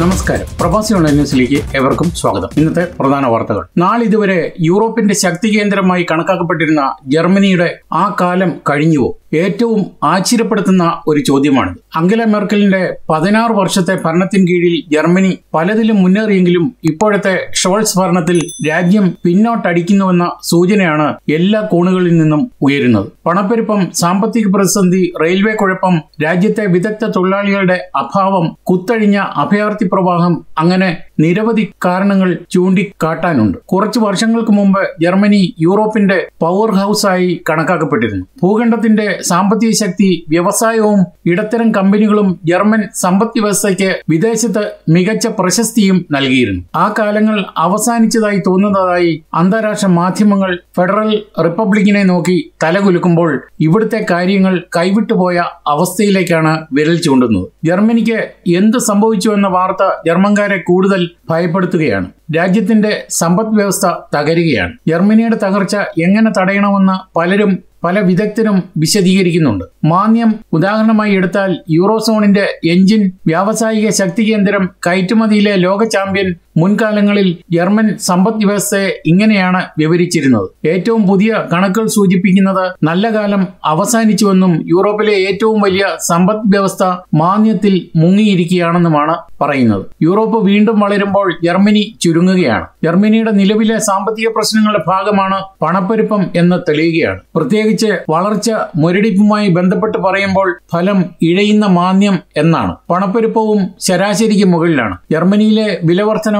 നമസ്കാരം. പ്രവാസി ഓൺലൈൻ ന്യൂസിലേക്ക് ഏവർക്കും സ്വാഗതം. ഇന്നത്തെ പ്രധാന വാർത്തകൾ. നാളിതുവരെ യൂറോപ്പിന്റെ ശക്തി കേന്ദ്രമായി കണക്കാക്കപ്പെട്ടിരുന്ന ജർമ്മനിയുടെ ആ കാലം കഴിഞ്ഞുവോ? ഏറ്റവും ആശ്ചര്യപ്പെടുത്തുന്ന ഒരു ചോദ്യമാണ് അംഗല മെർക്കലിന്റെ പതിനാറ് വർഷത്തെ ഭരണത്തിന് കീഴിൽ ജർമ്മനി പലതിലും മുന്നേറിയെങ്കിലും ഇപ്പോഴത്തെ ഷോൾസ് ഭരണത്തിൽ രാജ്യം പിന്നോട്ടടിക്കുന്നുവെന്ന സൂചനയാണ് എല്ലാ കോണുകളിൽ നിന്നും ഉയരുന്നത്. പണപ്പെരുപ്പം സാമ്പത്തിക പ്രതിസന്ധി റെയിൽവേ കുഴപ്പം രാജ്യത്തെ വിദഗ്ധ തൊഴിലാളികളുടെ അഭാവം കുത്തഴിഞ്ഞ അഭയാർത്ഥി പ്രവാഹം അങ്ങനെ നിരവധി കാരണങ്ങൾ ചൂണ്ടിക്കാട്ടാനുണ്ട്. കുറച്ച് വർഷങ്ങൾക്ക് മുമ്പ് ജർമ്മനി യൂറോപ്പിന്റെ പവർ ഹൗസായി കണക്കാക്കപ്പെട്ടിരുന്നു. ഭൂഖണ്ഡത്തിന്റെ സാമ്പത്തിക ശക്തി വ്യവസായവും ഇടത്തരം കമ്പനികളും ജർമ്മൻ സമ്പദ് വ്യവസ്ഥയ്ക്ക് വിദേശത്ത് മികച്ച പ്രശസ്തിയും നൽകിയിരുന്നു. ആ കാലങ്ങൾ അവസാനിച്ചതായി തോന്നുന്നതായി അന്താരാഷ്ട്ര മാധ്യമങ്ങൾ ഫെഡറൽ റിപ്പബ്ലിക്കിനെ നോക്കി തലകുലുക്കുമ്പോൾ ഇവിടുത്തെ കാര്യങ്ങൾ കൈവിട്ടുപോയ അവസ്ഥയിലേക്കാണ് വിരൽ ചൂണ്ടുന്നത്. ജർമ്മനിക്ക് എന്ത് സംഭവിച്ചു എന്ന വാർത്ത ജർമ്മൻകാരെ കൂടുതൽ ഭയപ്പെടുത്തുകയാണ്. രാജ്യത്തിന്റെ സമ്പദ് വ്യവസ്ഥ തകരുകയാണ്. ജർമ്മനിയുടെ തകർച്ച എങ്ങനെ തടയണമെന്ന് പലരും പല വിദഗ്ധരും വിശദീകരിക്കുന്നുണ്ട്. മാന്യം ഉദാഹരണമായി എടുത്താൽ യൂറോസോണിന്റെ എഞ്ചിൻ വ്യാവസായിക ശക്തി കേന്ദ്രം കയറ്റുമതിയിലെ ലോക ചാമ്പ്യൻ മുൻകാലങ്ങളിൽ ജർമ്മൻ സമ്പദ് വ്യവസ്ഥയെ ഇങ്ങനെയാണ് വിവരിച്ചിരുന്നത്. ഏറ്റവും പുതിയ കണക്കുകൾ സൂചിപ്പിക്കുന്നത് നല്ല കാലം അവസാനിച്ചുവെന്നും യൂറോപ്പിലെ ഏറ്റവും വലിയ സമ്പദ് വ്യവസ്ഥ മാന്യത്തിൽ മുങ്ങിയിരിക്കുകയാണെന്നുമാണ് പറയുന്നത്. യൂറോപ്പ് വീണ്ടും വളരുമ്പോൾ ജർമ്മനി ചുരുങ്ങുകയാണ്. ജർമ്മനിയുടെ നിലവിലെ സാമ്പത്തിക പ്രശ്നങ്ങളുടെ ഭാഗമാണ് പണപ്പെരുപ്പം എന്ന് തെളിയുകയാണ്. പ്രത്യേകിച്ച് വളർച്ച മുരടിപ്പുമായി ബന്ധപ്പെട്ട് പറയുമ്പോൾ ഫലം ഇഴയുന്ന മാന്യം എന്നാണ്. പണപ്പെരുപ്പവും ശരാശരിക്ക് മുകളിലാണ്. ജർമ്മനിയിലെ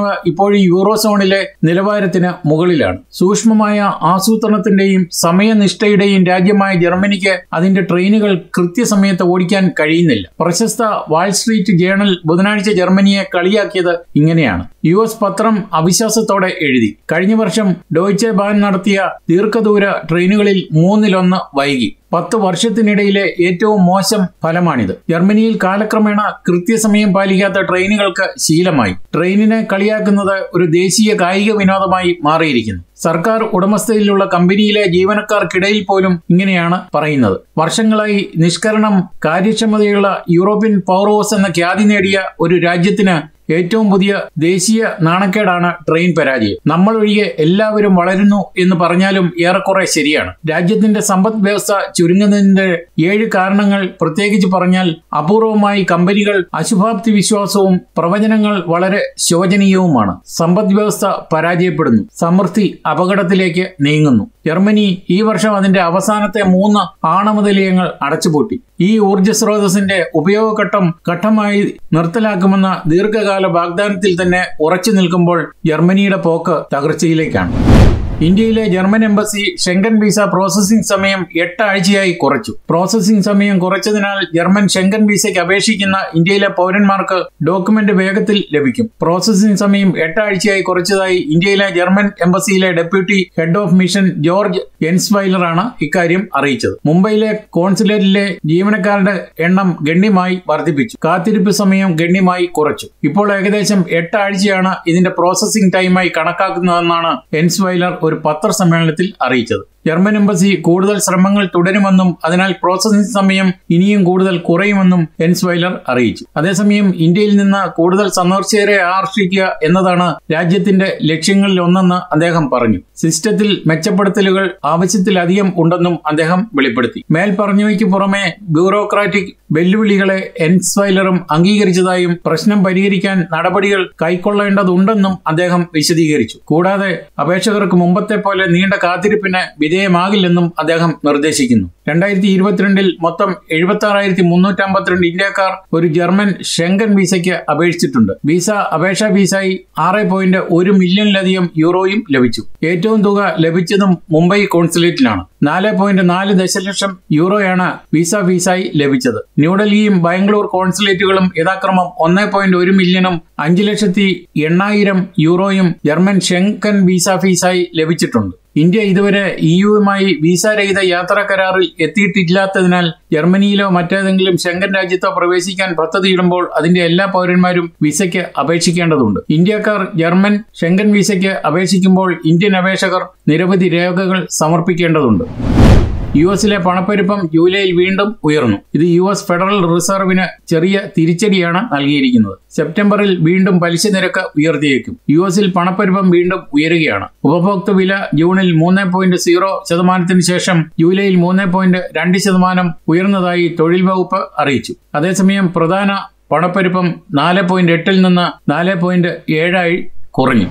വിലവർധനവ് ഇപ്പോഴും യൂറോസോണിലെ നിലവാരത്തിന് മുകളിലാണ്. സൂക്ഷ്മമായ ആസൂത്രണത്തിന്റെയും സമയനിഷ്ഠയുടെയും രാജ്യമായ ജർമ്മനിക്ക് അതിന്റെ ട്രെയിനുകൾ കൃത്യസമയത്ത് ഓടിക്കാൻ കഴിയുന്നില്ല. പ്രശസ്ത വാൾ സ്ട്രീറ്റ് ജേണൽ ബുധനാഴ്ച ജർമ്മനിയെ കളിയാക്കിയത് ഇങ്ങനെയാണ്. യു എസ് പത്രം അവിശ്വാസത്തോടെ എഴുതി. കഴിഞ്ഞ വർഷം ഡോയ്ച്ചെ ബാൻ നടത്തിയ ദീർഘദൂര ട്രെയിനുകളിൽ മൂന്നിലൊന്ന് വൈകി. പത്ത് വർഷത്തിനിടയിലെ ഏറ്റവും മോശം ഫലമാണിത്. ജർമ്മനിയിൽ കാലക്രമേണ കൃത്യസമയം പാലിക്കാത്ത ട്രെയിനുകൾക്ക് ശീലമായി. ട്രെയിനിനെ കളിയാക്കുന്നത് ഒരു ദേശീയ കായിക വിനോദമായി മാറിയിരിക്കുന്നു. സർക്കാർ ഉടമസ്ഥയിലുള്ള കമ്പനിയിലെ ജീവനക്കാർക്കിടയിൽ പോലും ഇങ്ങനെയാണ് പറയുന്നത്. വർഷങ്ങളായി നിഷ്കരണം കാര്യക്ഷമതയുള്ള യൂറോപ്യൻ പവർ ഹൗസ് എന്ന ഖ്യാതി നേടിയ ഒരു രാജ്യത്തിന് ഏറ്റവും പുതിയ ദേശീയ നാണക്കേടാണ് ട്രെയിൻ പരാജയം. നമ്മൾ ഒഴികെ എല്ലാവരും വളരുന്നു എന്ന് പറഞ്ഞാലും ഏറെക്കുറെ ശരിയാണ്. രാജ്യത്തിന്റെ സമ്പദ് വ്യവസ്ഥ ചുരുങ്ങുന്നതിന്റെ ഏഴ് കാരണങ്ങൾ പ്രത്യേകിച്ച് പറഞ്ഞാൽ അപൂർവമായി കമ്പനികൾ അശുഭാപ്തി വിശ്വാസവും പ്രവചനങ്ങൾ വളരെ ശോചനീയവുമാണ്. സമ്പദ് വ്യവസ്ഥ പരാജയപ്പെടുന്നു. സമൃദ്ധി അപകടത്തിലേക്ക് നീങ്ങുന്നു. ജർമ്മനി ഈ വർഷം അതിന്റെ അവസാനത്തെ മൂന്ന് ആണവനിലയങ്ങൾ അടച്ചുപൂട്ടി. ഈ ഊർജ സ്രോതസ്സിന്റെ ഉപയോഗഘട്ടം ഘട്ടമായി നിർത്തലാക്കുമെന്ന ദീർഘകാല വാഗ്ദാനത്തിൽ തന്നെ ഉറച്ചു നിൽക്കുമ്പോൾ ജർമ്മനിയുടെ പോക്ക് തകർച്ചയിലേക്കാണ്. ഇന്ത്യയിലെ German embassy Schengen visa processing സമയം എട്ടാഴ്ചയായി കുറച്ചു. പ്രോസസ്സിംഗ് സമയം കുറച്ചതിനാൽ ജർമ്മൻ ഷെങ്കൻ വിസയ്ക്ക് അപേക്ഷിക്കുന്ന ഇന്ത്യയിലെ പൗരന്മാർക്ക് ഡോക്യുമെന്റ് വേഗത്തിൽ ലഭിക്കും. പ്രോസസ്സിംഗ് സമയം എട്ടാഴ്ചയായി കുറച്ചതായി ഇന്ത്യയിലെ German എംബസിയിലെ deputy head of mission George എൻസ്വൈലറാണ് ഇക്കാര്യം അറിയിച്ചത്. മുംബൈയിലെ കോൺസുലേറ്റിലെ ജീവനക്കാരുടെ എണ്ണം ഗണ്യമായി വർദ്ധിപ്പിച്ചു. കാത്തിരിപ്പ് സമയം ഗണ്യമായി കുറച്ചു. ഇപ്പോൾ ഏകദേശം എട്ടാഴ്ചയാണ് ഇതിന്റെ പ്രോസസ്സിംഗ് ടൈമായി കണക്കാക്കുന്നതെന്നാണ് എൻസ്വൈലർ ഒരു പത്രസമ്മേളനത്തിൽ അറിയിച്ചത്. ജർമ്മൻ എംബസി കൂടുതൽ ശ്രമങ്ങൾ തുടരുമെന്നും അതിനാൽ പ്രോസസ്സിംഗ് സമയം ഇനിയും കൂടുതൽ കുറയുമെന്നും എൻസ്വൈലർ അറിയിച്ചു. അതേസമയം ഇന്ത്യയിൽ നിന്ന് കൂടുതൽ സന്ദർശകരെ ആകർഷിക്കുക എന്നതാണ് രാജ്യത്തിന്റെ ലക്ഷ്യങ്ങളിൽ ഒന്നെന്ന് അദ്ദേഹം പറഞ്ഞു. സിസ്റ്റത്തിൽ മെച്ചപ്പെടുത്തലുകൾ ആവശ്യത്തിലധികം ഉണ്ടെന്നും അദ്ദേഹം വെളിപ്പെടുത്തി. മേൽ പറഞ്ഞവയ്ക്ക് പുറമെ ബ്യൂറോക്രാറ്റിക് വെല്ലുവിളികളെ എൻസ്വൈലറും അംഗീകരിച്ചതായും പ്രശ്നം പരിഹരിക്കാൻ നടപടികൾ കൈക്കൊള്ളേണ്ടതുണ്ടെന്നും അദ്ദേഹം വിശദീകരിച്ചു. കൂടാതെ അപേക്ഷകർക്ക് മുമ്പത്തെ പോലെ നീണ്ട കാത്തിരിപ്പിന് വിധേയമാകില്ലെന്നും അദ്ദേഹം നിർദ്ദേശിക്കുന്നു. രണ്ടായിരത്തി ഇരുപത്തിരണ്ടിൽ മൊത്തം എഴുപത്തി ആറായിരത്തി മുന്നൂറ്റി അമ്പത്തിരണ്ട് ഇന്ത്യക്കാർ ഒരു ജർമ്മൻ ഷെങ്കൻ വിസയ്ക്ക് അപേക്ഷിച്ചിട്ടുണ്ട്. വിസ അപേക്ഷാ വിസയായി ആറ് പോയിന്റ് ഒരു മില്യണിലധികം യൂറോയും ലഭിച്ചു. ഏറ്റവും തുക ലഭിച്ചതും മുംബൈ കോൺസുലേറ്റിലാണ്. നാല് പോയിന്റ് നാല് ദശലക്ഷം യൂറോയാണ് വിസ ഫീസായി ലഭിച്ചത്. ന്യൂഡൽഹിയും ബാംഗ്ലൂർ കോൺസുലേറ്റുകളും യഥാക്രമം ഒന്ന് പോയിന്റ് ഒരു മില്യണും അഞ്ചു ലക്ഷത്തി എണ്ണായിരം യൂറോയും ജർമ്മൻ ഷെങ്കൻ വിസ ഫീസായി ലഭിച്ചിട്ടുണ്ട്. ഇന്ത്യ ഇതുവരെ ഇയുവുമായി രഹിത യാത്രാ കരാറിൽ എത്തിയിട്ടില്ലാത്തതിനാൽ ജർമ്മനിയിലോ മറ്റേതെങ്കിലും ശങ്കൻ രാജ്യത്തോ പ്രവേശിക്കാൻ പദ്ധതിയിടുമ്പോൾ അതിന്റെ എല്ലാ പൗരന്മാരും വിസയ്ക്ക് അപേക്ഷിക്കേണ്ടതുണ്ട്. ഇന്ത്യക്കാർ ജർമ്മൻ ശങ്കൻ വിസയ്ക്ക് അപേക്ഷിക്കുമ്പോൾ ഇന്ത്യൻ അപേക്ഷകർ നിരവധി രേഖകൾ സമർപ്പിക്കേണ്ടതുണ്ട്. യു എസിലെ പണപ്പെരുപ്പം ജൂലൈയിൽ വീണ്ടും ഉയർന്നു. ഇത് യു എസ് ഫെഡറൽ റിസർവിന് ചെറിയ തിരിച്ചടിയാണ് നൽകിയിരിക്കുന്നത്. സെപ്റ്റംബറിൽ വീണ്ടും പലിശ നിരക്ക് ഉയർത്തിയേക്കും. യു എസിൽ പണപ്പെരുപ്പം വീണ്ടും ഉയരുകയാണ്. ഉപഭോക്തൃ വില ജൂണിൽ മൂന്ന് പോയിന്റ് സീറോ ശതമാനത്തിന് ശേഷം ജൂലൈയിൽ മൂന്ന് പോയിന്റ് രണ്ട് ശതമാനം ഉയർന്നതായി തൊഴിൽ വകുപ്പ് അറിയിച്ചു. അതേസമയം പ്രധാന പണപ്പെരുപ്പം നാല് പോയിന്റ് എട്ടിൽ നിന്ന് നാല് പോയിന്റ് ഏഴായി കുറഞ്ഞു.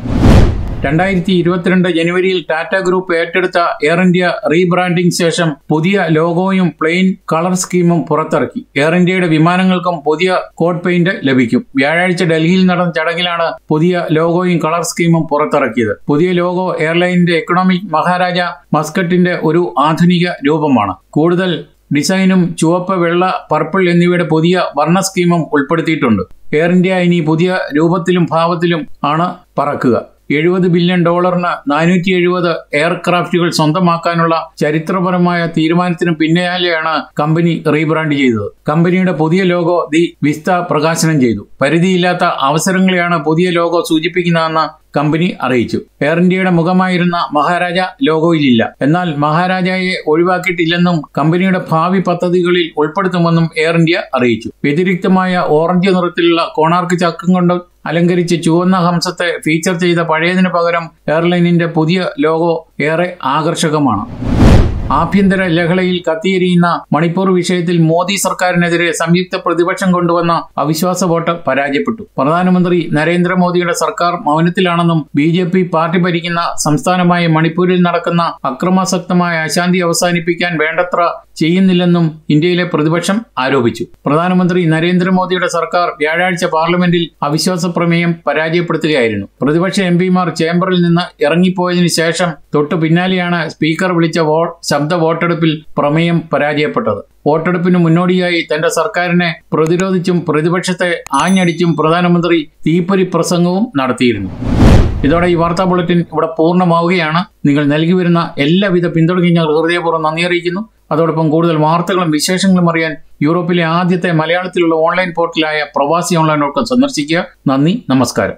രണ്ടായിരത്തി ഇരുപത്തിരണ്ട് ജനുവരിയിൽ ടാറ്റ ഗ്രൂപ്പ് ഏറ്റെടുത്ത എയർ ഇന്ത്യ റീബ്രാൻഡിംഗ് ശേഷം പുതിയ ലോഗോയും പ്ലെയിൻ കളർ സ്കീമും പുറത്തിറക്കി. എയർ ഇന്ത്യയുടെ വിമാനങ്ങൾക്കും പുതിയ കോഡ് പെയിന്റ് ലഭിക്കും. വ്യാഴാഴ്ച ഡൽഹിയിൽ നടന്ന ചടങ്ങിലാണ് പുതിയ ലോഗോയും കളർ സ്കീമും പുറത്തിറക്കിയത്. പുതിയ ലോഗോ എയർലൈനിന്റെ എക്കണോമിക് മഹാരാജ മസ്കറ്റിന്റെ ഒരു ആധുനിക രൂപമാണ്. കൂടുതൽ ഡിസൈനും ചുവപ്പ് വെള്ള പർപ്പിൾ എന്നിവയുടെ പുതിയ വർണ സ്കീമും ഉൾപ്പെടുത്തിയിട്ടുണ്ട്. എയർ ഇന്ത്യ ഇനി പുതിയ രൂപത്തിലും ഭാവത്തിലും ആണ് പറക്കുക. എഴുപത് ബില്യൺ ഡോളറിന് നാനൂറ്റി എഴുപത് എയർക്രാഫ്റ്റുകൾ സ്വന്തമാക്കാനുള്ള ചരിത്രപരമായ തീരുമാനത്തിന് പിന്നാലെയാണ് കമ്പനി റീബ്രാൻഡ് ചെയ്തത്. കമ്പനിയുടെ പുതിയ ലോഗോ ദി വിസ്ത പ്രകാശനം ചെയ്തു. പരിധിയില്ലാത്ത അവസരങ്ങളെയാണ് പുതിയ ലോഗോ സൂചിപ്പിക്കുന്നതെന്ന് കമ്പനി അറിയിച്ചു. എയർ ഇന്ത്യയുടെ മുഖമായിരുന്ന മഹാരാജ ലോഗോയിലില്ല. എന്നാൽ മഹാരാജയെ ഒഴിവാക്കിയിട്ടില്ലെന്നും കമ്പനിയുടെ ഭാവി പദ്ധതികളിൽ ഉൾപ്പെടുത്തുമെന്നും എയർ ഇന്ത്യ അറിയിച്ചു. വ്യതിരിക്തമായ ഓറഞ്ച് നിറത്തിലുള്ള കോണാർക്ക് ചക്രം കൊണ്ട് അലങ്കരിച്ച് ചുവന്ന ഹംസത്തെ ഫീച്ചർ ചെയ്ത പഴയതിനു പകരം എയർലൈനിന്റെ പുതിയ ലോഗോ ഏറെ ആകർഷകമാണ്. ആഭ്യന്തര ലഹളയിൽ കത്തിയെരിയുന്ന മണിപ്പൂർ വിഷയത്തിൽ മോദി സർക്കാരിനെതിരെ സംയുക്ത പ്രതിപക്ഷം കൊണ്ടുവന്ന അവിശ്വാസ വോട്ട് പരാജയപ്പെട്ടു. പ്രധാനമന്ത്രി നരേന്ദ്രമോദിയുടെ സർക്കാർ മൗനത്തിലാണെന്നും ബി ജെ പി പാർട്ടി ഭരിക്കുന്ന സംസ്ഥാനമായ മണിപ്പൂരിൽ നടക്കുന്ന അക്രമാസക്തമായ അശാന്തി അവസാനിപ്പിക്കാൻ വേണ്ടത്ര ചെയ്യുന്നില്ലെന്നും ഇന്ത്യയിലെ പ്രതിപക്ഷം ആരോപിച്ചു. പ്രധാനമന്ത്രി നരേന്ദ്രമോദിയുടെ സർക്കാർ വ്യാഴാഴ്ച പാർലമെന്റിൽ അവിശ്വാസ പ്രമേയം പരാജയപ്പെടുത്തുകയായിരുന്നു. പ്രതിപക്ഷ എം പിമാർ ചേംബറിൽ നിന്ന് ഇറങ്ങിപ്പോയതിനു ശേഷം തൊട്ടു പിന്നാലെയാണ് സ്പീക്കർ വിളിച്ച ശബ്ദ വോട്ടെടുപ്പിൽ പ്രമേയം പരാജയപ്പെട്ടത്. വോട്ടെടുപ്പിന് മുന്നോടിയായി തന്റെ സർക്കാരിനെ പ്രതിരോധിച്ചും പ്രതിപക്ഷത്തെ ആഞ്ഞടിച്ചും പ്രധാനമന്ത്രി തീപ്പൊരി പ്രസംഗവും നടത്തിയിരുന്നു. ഇതോടെ ഈ വാർത്താ ബുള്ളറ്റിൻ ഇവിടെ പൂർണമാവുകയാണ്. നിങ്ങൾ നൽകി വരുന്ന എല്ലാവിധ പിന്തുണയ്ക്കും ഞങ്ങൾ ഹൃദയപൂർവം നന്ദി അറിയിക്കുന്നു. അതോടൊപ്പം കൂടുതൽ വാർത്തകളും വിശേഷങ്ങളും അറിയാൻ യൂറോപ്പിലെ ആദ്യത്തെ മലയാളത്തിലുള്ള ഓൺലൈൻ പോർട്ടലായ പ്രവാസി ഓൺലൈൻ ഡോട്ട് സന്ദർശിക്കുക. നന്ദി നമസ്കാരം.